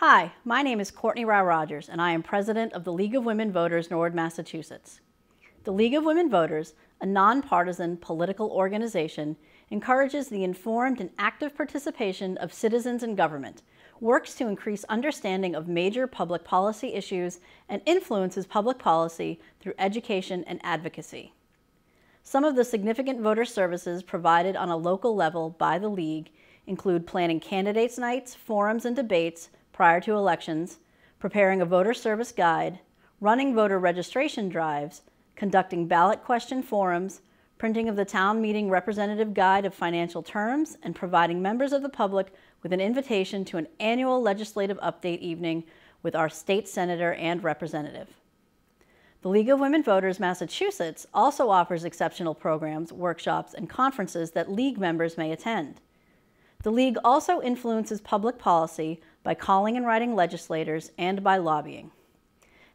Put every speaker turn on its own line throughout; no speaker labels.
Hi, my name is Courtney Rao Rogers, and I am president of the League of Women Voters Norwood, Massachusetts. The League of Women Voters, a nonpartisan political organization, encourages the informed and active participation of citizens in government, works to increase understanding of major public policy issues, and influences public policy through education and advocacy. Some of the significant voter services provided on a local level by the League include planning candidates' nights, forums, and debates prior to elections, preparing a voter service guide, running voter registration drives, conducting ballot question forums, printing of the town meeting representative guide of financial terms, and providing members of the public with an invitation to an annual legislative update evening with our state senator and representative. The League of Women Voters Massachusetts also offers exceptional programs, workshops, and conferences that League members may attend. The League also influences public policy by calling and writing legislators and by lobbying.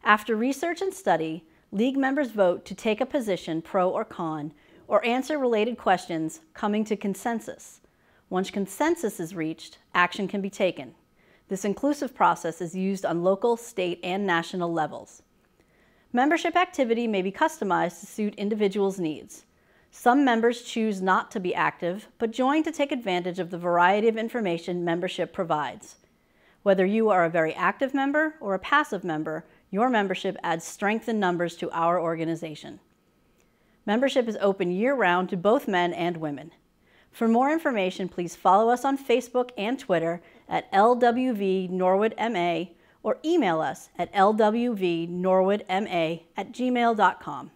After research and study, League members vote to take a position pro or con or answer related questions coming to consensus. Once consensus is reached, action can be taken. This inclusive process is used on local, state, and national levels. Membership activity may be customized to suit individuals' needs. Some members choose not to be active, but join to take advantage of the variety of information membership provides. Whether you are a very active member or a passive member, your membership adds strength in numbers to our organization. Membership is open year-round to both men and women. For more information, please follow us on Facebook and Twitter at LWV Norwood MA or email us at lwvnorwoodma at gmail.com.